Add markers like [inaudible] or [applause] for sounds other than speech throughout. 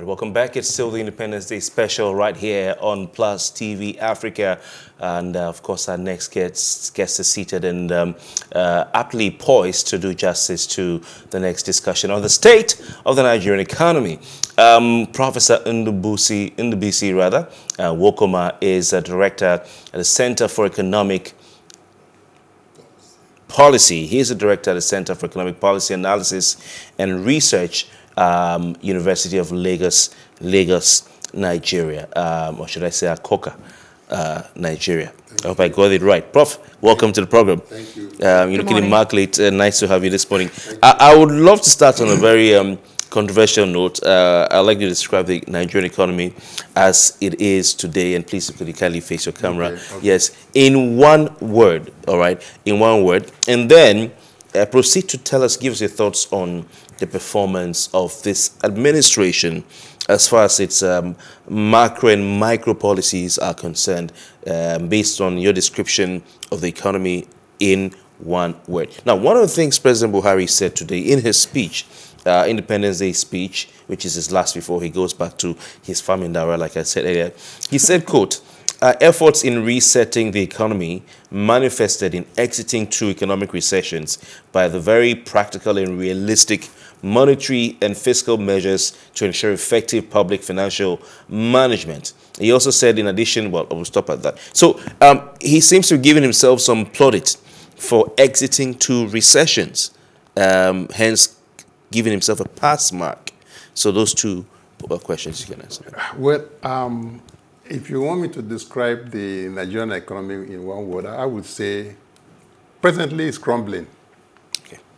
Right, welcome back. It's still the Independence Day special right here on Plus TV Africa. And uh, of course, our next guest, guest is seated and um, uh, aptly poised to do justice to the next discussion on the state of the Nigerian economy. Um, Professor Ndubuisi, Ndubuisi rather, uh, Nwokoma is a director at the Center for Economic Policy. He is a director at the Center for Economic Policy Analysis and Research um, University of Lagos, Lagos, Nigeria, um, or should I say Akoka, uh, Nigeria. I hope I got it right. Prof, welcome to the program. Thank you. Um, you're looking immaculate. Uh, nice to have you this morning. I, I, would love to start on a very um, controversial note. Uh, I'd like you to describe the Nigerian economy as it is today, and please, if you kindly face your camera. Okay, okay. Yes, in one word, all right, in one word. And then uh, proceed to tell us, give us your thoughts on the performance of this administration as far as its um, macro and micro policies are concerned, um, based on your description of the economy in one word. Now, one of the things President Buhari said today in his speech, uh, Independence Day speech, which is his last before he goes back to his farm in Daura, like I said earlier, he said, quote, our efforts in resetting the economy manifested in exiting two economic recessions by the very practical and realistic monetary and fiscal measures to ensure effective public financial management. He also said, in addition, well, I will stop at that. So um, he seems to have given himself some plaudit for exiting two recessions, um, hence giving himself a pass mark. So those two questions you can answer. Well, um, if you want me to describe the Nigerian economy in one word, I would say presently it's crumbling.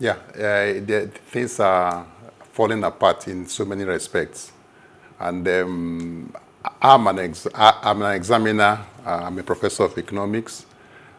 Yeah, uh, the, things are falling apart in so many respects. And um, I'm, an ex I'm an examiner, uh, I'm a professor of economics,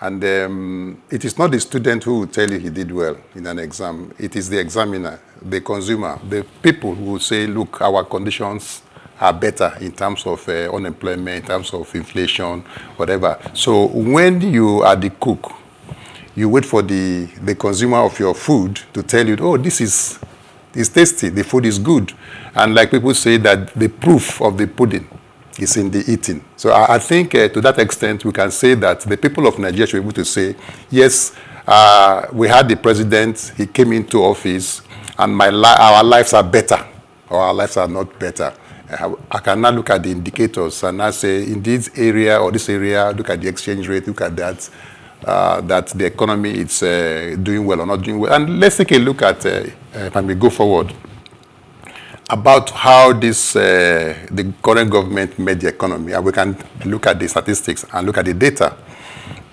and um, it is not the student who will tell you he did well in an exam. It is the examiner, the consumer, the people who say, look, our conditions are better in terms of uh, unemployment, in terms of inflation, whatever. So when you are the cook, you wait for the, the consumer of your food to tell you, oh, this is is tasty, the food is good. And like people say that the proof of the pudding is in the eating. So I, I think uh, to that extent, we can say that the people of Nigeria should be able to say, yes, uh, we had the president, he came into office, and my li our lives are better, or our lives are not better. I can now look at the indicators and I say, in this area or this area, look at the exchange rate, look at that, uh, that the economy is uh, doing well or not doing well. And let's take a look at, uh, if I may go forward, about how this, uh, the current government made the economy. And we can look at the statistics and look at the data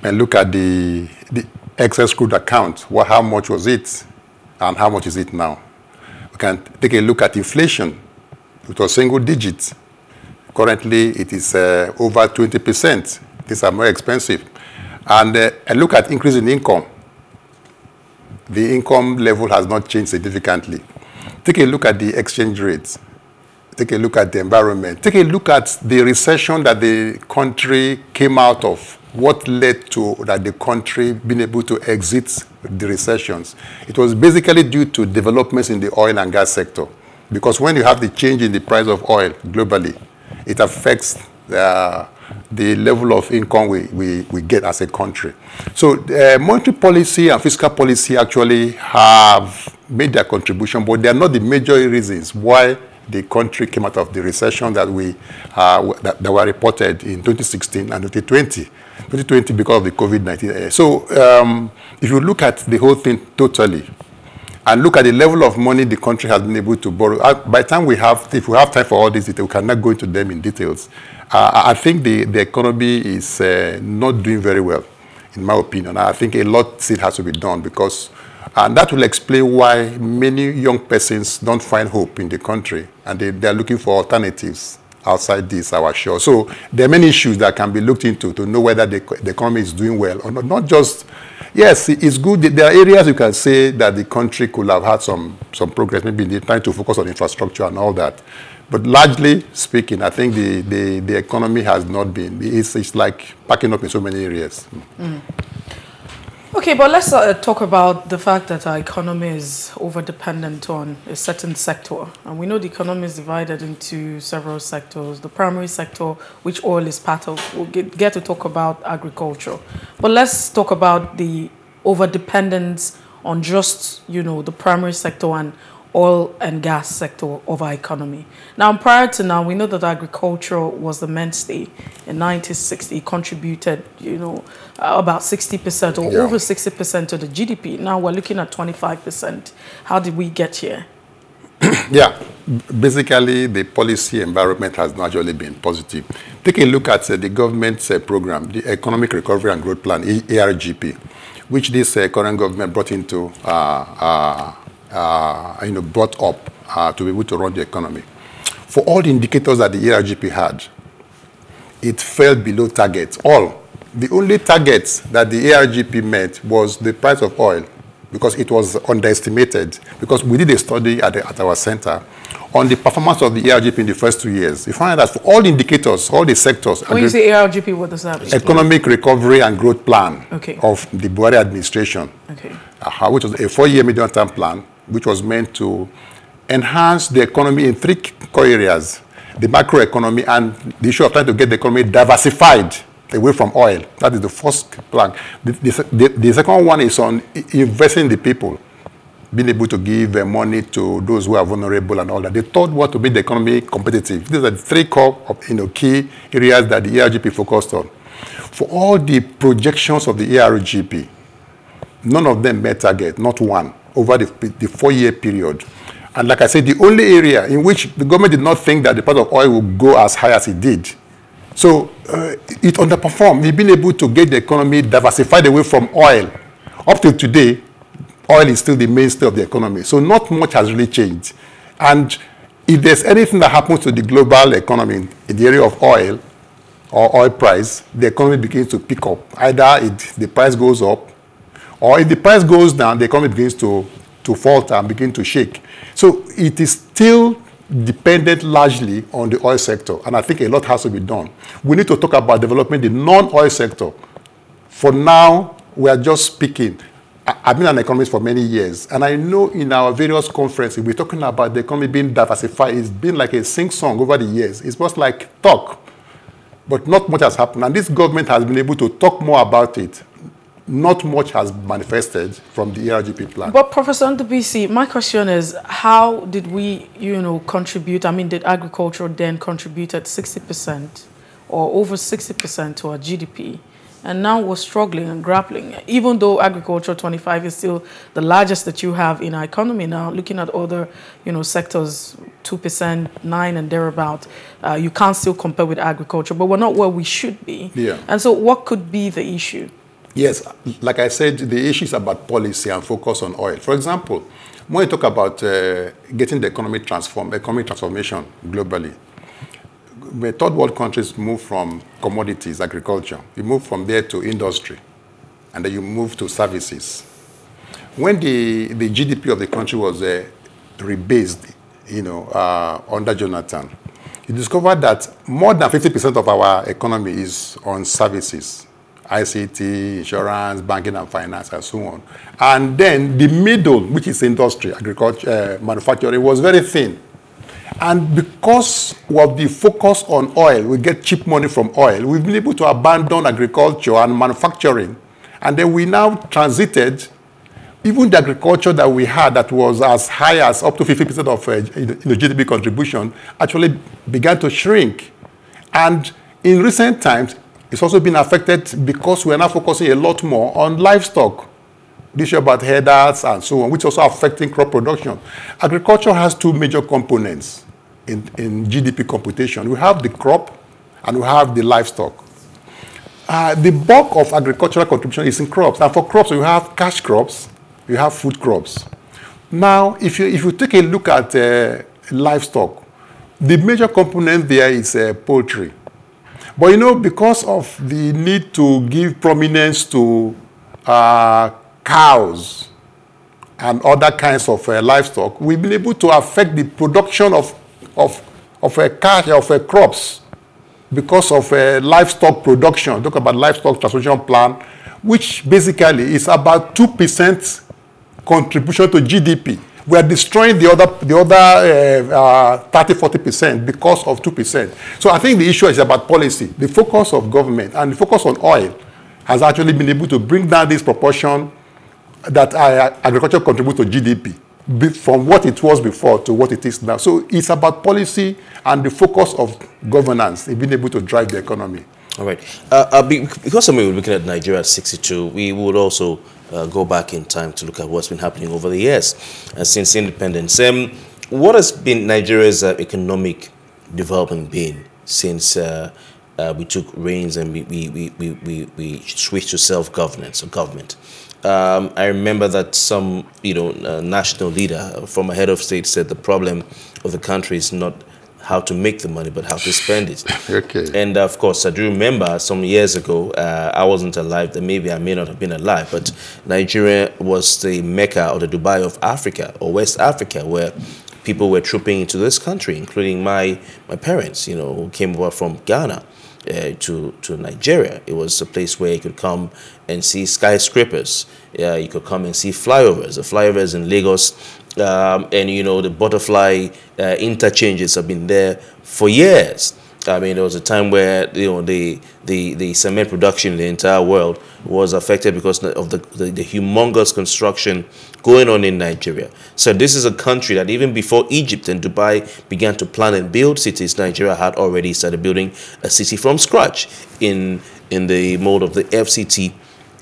and look at the, the excess crude account. What, how much was it and how much is it now? We can take a look at inflation it was single digit. Currently, it is uh, over 20%. These are more expensive. And uh, look at increase in income. The income level has not changed significantly. Take a look at the exchange rates. Take a look at the environment. Take a look at the recession that the country came out of. What led to that the country being able to exit the recessions? It was basically due to developments in the oil and gas sector. Because when you have the change in the price of oil globally, it affects uh, the level of income we, we, we get as a country. So uh, monetary policy and fiscal policy actually have made their contribution, but they are not the major reasons why the country came out of the recession that we uh, that, that, were reported in 2016 and 2020. 2020 because of the COVID-19. So um, if you look at the whole thing totally, and look at the level of money the country has been able to borrow. Uh, by the time we have, if we have time for all this we cannot go into them in details. I think the, the economy is uh, not doing very well, in my opinion. I think a lot still has to be done because, and that will explain why many young persons don't find hope in the country and they, they're looking for alternatives outside this, our shore. So there are many issues that can be looked into to know whether the, the economy is doing well or not, not just Yes, it's good. There are areas you can say that the country could have had some, some progress, maybe trying to focus on infrastructure and all that. But largely speaking, I think the, the, the economy has not been, it's, it's like packing up in so many areas. Mm. Okay, but let's uh, talk about the fact that our economy is over dependent on a certain sector. And we know the economy is divided into several sectors. The primary sector, which oil is part of, we'll get, get to talk about agriculture. But let's talk about the over dependence on just, you know, the primary sector and oil and gas sector of our economy. Now, prior to now, we know that agriculture was the mainstay. In 1960, contributed, you know, about 60% or yeah. over 60% to the GDP. Now we're looking at 25%. How did we get here? [clears throat] yeah, basically the policy environment has naturally been positive. Take a look at uh, the government's uh, program, the Economic Recovery and Growth Plan, ERGP, which this uh, current government brought into uh, uh, uh, you know, brought up uh, to be able to run the economy. For all the indicators that the ERGP had, it fell below targets. All. The only targets that the ERGP met was the price of oil because it was underestimated. Because we did a study at, the, at our center on the performance of the ERGP in the first two years. We found that for all the indicators, all the sectors. When you say ERGP, what does that mean? Economic Recovery and Growth Plan okay. of the Buhari administration, okay. uh, which was a four-year medium-term plan which was meant to enhance the economy in three core areas, the macroeconomy and the issue of trying to get the economy diversified away from oil. That is the first plan. The, the, the second one is on investing the people, being able to give uh, money to those who are vulnerable and all that. The third one to make the economy competitive. These are the three core of, you know, key areas that the ERGP focused on. For all the projections of the ERGP, none of them met target, not one over the, the four-year period. And like I said, the only area in which the government did not think that the price of oil would go as high as it did. So uh, it underperformed. We've been able to get the economy diversified away from oil. Up till today, oil is still the mainstay of the economy. So not much has really changed. And if there's anything that happens to the global economy in the area of oil or oil price, the economy begins to pick up. Either it, the price goes up or if the price goes down, the economy begins to, to falter and begin to shake. So it is still dependent largely on the oil sector. And I think a lot has to be done. We need to talk about developing the non-oil sector. For now, we are just speaking. I've been an economist for many years, and I know in our various conferences, we're talking about the economy being diversified. It's been like a sing-song over the years. It's just like talk, but not much has happened. And this government has been able to talk more about it not much has manifested from the ERGP plan. But Professor Ndubisi, my question is, how did we, you know, contribute? I mean, did agriculture then contribute at 60% or over 60% to our GDP? And now we're struggling and grappling. Even though agriculture 25 is still the largest that you have in our economy now, looking at other, you know, sectors, 2%, 9 and thereabout, uh, you can't still compare with agriculture, but we're not where we should be. Yeah. And so what could be the issue? Yes, like I said, the issue is about policy and focus on oil. For example, when you talk about uh, getting the economy transformed, economic transformation globally, the third world countries move from commodities, agriculture, you move from there to industry, and then you move to services. When the, the GDP of the country was uh, rebased, you know, uh, under Jonathan, you discovered that more than 50% of our economy is on services. ICT, insurance, banking and finance, and so on. And then the middle, which is industry, agriculture, uh, manufacturing, was very thin. And because of the focus on oil, we get cheap money from oil, we've been able to abandon agriculture and manufacturing. And then we now transited, even the agriculture that we had that was as high as up to 50% of uh, you GDP contribution actually began to shrink. And in recent times, it's also been affected because we're now focusing a lot more on livestock. This year about headers and so on, which also affecting crop production. Agriculture has two major components in, in GDP computation. We have the crop and we have the livestock. Uh, the bulk of agricultural contribution is in crops. And for crops, you have cash crops, you have food crops. Now, if you, if you take a look at uh, livestock, the major component there is uh, poultry. But you know, because of the need to give prominence to uh, cows and other kinds of uh, livestock, we've been able to affect the production of, of, of uh, cash, of uh, crops because of uh, livestock production. Talk about livestock transmission plan. which basically is about 2% contribution to GDP. We are destroying the other, the other uh, uh, 30, 40% because of 2%. So I think the issue is about policy. The focus of government and the focus on oil has actually been able to bring down this proportion that uh, agriculture contributes to GDP from what it was before to what it is now. So it's about policy and the focus of governance in being able to drive the economy. All right. Uh, uh, because I mean, we're looking at Nigeria at 62, we would also uh, go back in time to look at what's been happening over the years uh, since independence. Um, what has been Nigeria's uh, economic development been since uh, we took reins and we, we, we, we, we switched to self-governance or government? Um, I remember that some, you know, national leader from a head of state said the problem of the country is not how to make the money, but how to spend it. [laughs] okay. And of course, I do remember some years ago, uh, I wasn't alive, then maybe I may not have been alive, but Nigeria was the Mecca or the Dubai of Africa or West Africa, where people were trooping into this country, including my, my parents, you know, who came over from Ghana. Uh, to to Nigeria. It was a place where you could come and see skyscrapers. Uh, you could come and see flyovers. The flyovers in Lagos um, and you know the butterfly uh, interchanges have been there for years. I mean, there was a time where you know the the the cement production in the entire world was affected because of the, the, the humongous construction going on in Nigeria. So this is a country that even before Egypt and Dubai began to plan and build cities, Nigeria had already started building a city from scratch in in the mode of the FCT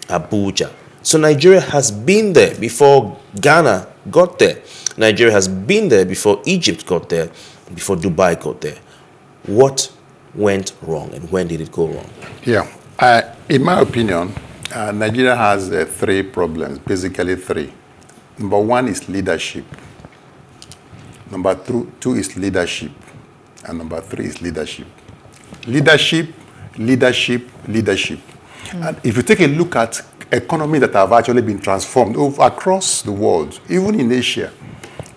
Abuja. So Nigeria has been there before Ghana got there. Nigeria has been there before Egypt got there, before Dubai got there. What went wrong and when did it go wrong? Yeah, uh, in my opinion, uh, Nigeria has uh, three problems, basically three. Number one is leadership. Number two, two is leadership. And number three is leadership. Leadership, leadership, leadership. Mm. And if you take a look at economies that have actually been transformed over, across the world, even in Asia.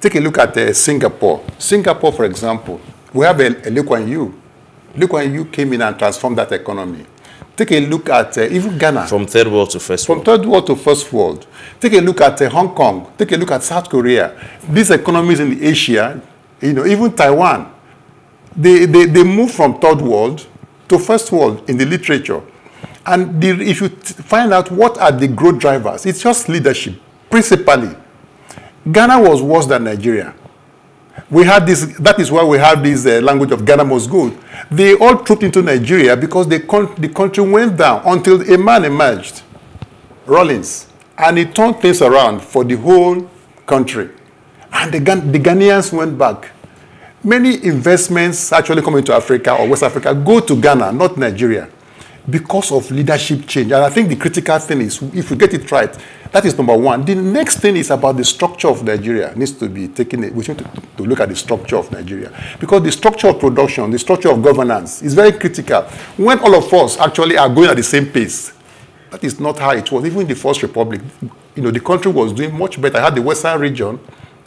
Take a look at uh, Singapore. Singapore, for example, we have a, a Lee Kuan Yew. Lee Kuan Yew came in and transformed that economy. Take a look at uh, even Ghana. From third world to first world. From third world to first world. Take a look at uh, Hong Kong. Take a look at South Korea. These economies in Asia, you know, even Taiwan, they, they, they move from third world to first world in the literature. And the, if you find out what are the growth drivers, it's just leadership, principally. Ghana was worse than Nigeria. We had this, that is why we have this uh, language of Ghana must go. They all trooped into Nigeria because the, the country went down until a man emerged, Rawlings, and he turned things around for the whole country. And the, the Ghanaians went back. Many investments actually coming to Africa or West Africa go to Ghana, not Nigeria because of leadership change. And I think the critical thing is, if we get it right, that is number one. The next thing is about the structure of Nigeria. Needs to be taken, we need to, to look at the structure of Nigeria. Because the structure of production, the structure of governance is very critical. When all of us actually are going at the same pace, that is not how it was. Even in the First Republic, you know, the country was doing much better. I had the Western region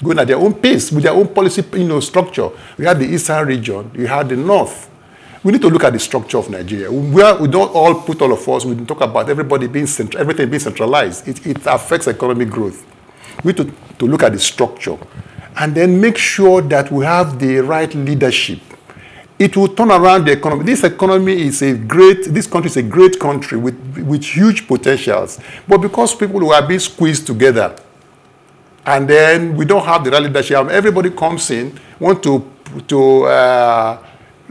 going at their own pace with their own policy, you know, structure. We had the Eastern region, we had the North we need to look at the structure of Nigeria. We, are, we don't all put all of us, we talk about everybody being central, everything being centralized. It, it affects economic growth. We need to, to look at the structure and then make sure that we have the right leadership. It will turn around the economy. This economy is a great, this country is a great country with, with huge potentials. But because people who are being squeezed together, and then we don't have the right leadership, everybody comes in, want to, to uh,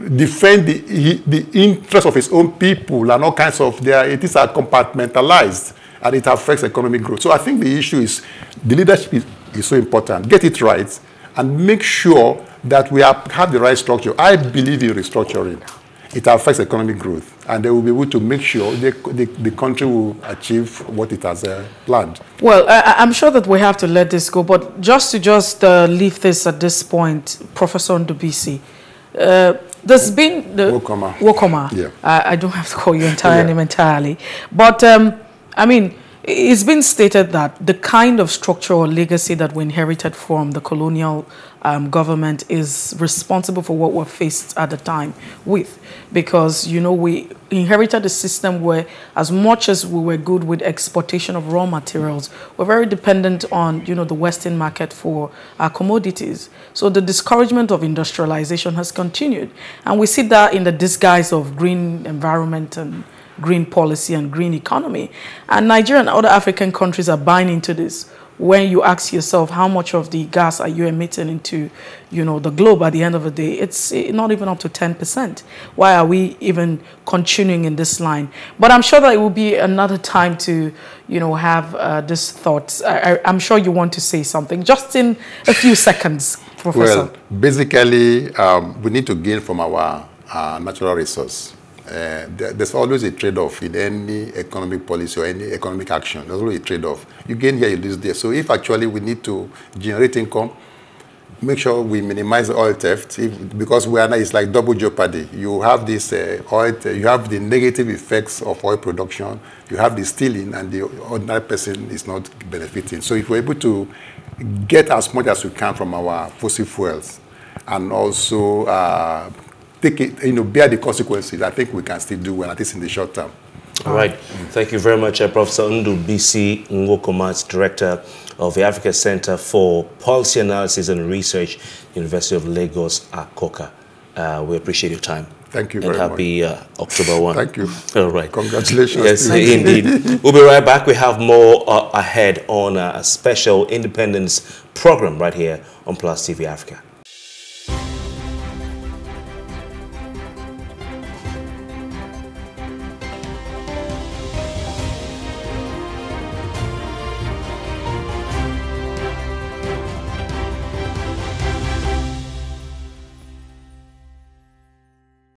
defend the, the interest of his own people and all kinds of their, it is compartmentalized and it affects economic growth. So I think the issue is the leadership is, is so important. Get it right and make sure that we have, have the right structure. I believe in restructuring. It affects economic growth and they will be able to make sure the, the, the country will achieve what it has uh, planned. Well, I, am sure that we have to let this go, but just to just uh, leave this at this point, Professor Ndubisi, uh, there's been the Wokoma. Nwokoma. Yeah. I, I don't have to call you entire yeah. name entirely, but um, I mean, it's been stated that the kind of structure or legacy that we inherited from the colonial um, government is responsible for what we're faced at the time with. Because, you know, we inherited a system where, as much as we were good with exportation of raw materials, we're very dependent on, you know, the Western market for our commodities. So the discouragement of industrialization has continued. And we see that in the disguise of green environment and green policy and green economy. And Nigeria and other African countries are buying into this. When you ask yourself how much of the gas are you emitting into, you know, the globe at the end of the day, it's eh, not even up to 10%. Why are we even continuing in this line? But I'm sure that it will be another time to, you know, have uh, this thought. I, am sure you want to say something, just in a few seconds, Professor. Well, basically, um, we need to gain from our uh, natural resource. Uh, there's always a trade-off in any economic policy or any economic action. There's always a trade-off. You gain here, you lose there. So if actually we need to generate income, make sure we minimize oil theft if, because we are now, it's like double jeopardy. You have this uh, oil, you have the negative effects of oil production, you have the stealing, and the ordinary person is not benefiting. So if we're able to get as much as we can from our fossil fuels and also uh, take it, you know, bear the consequences, I think we can still do well, at least in the short term. All right. Thank you very much, uh, Professor Ndu BC Nwokoma, Director of the Africa Center for Policy Analysis and Research, University of Lagos, Akoka. Uh, we appreciate your time. Thank you very much. and happy uh, October 1. Thank you. All right. Congratulations. Yes, indeed. [laughs] we'll be right back. We have more uh, ahead on uh, a special independence program right here on Plus TV Africa.